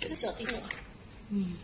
这个小丁啊，嗯。